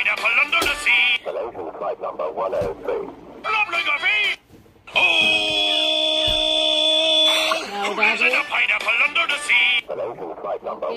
pineapple under the sea. Malaysian flight number 103. Lovely coffee. Oh, No, who a pineapple under the sea? Malaysian flight number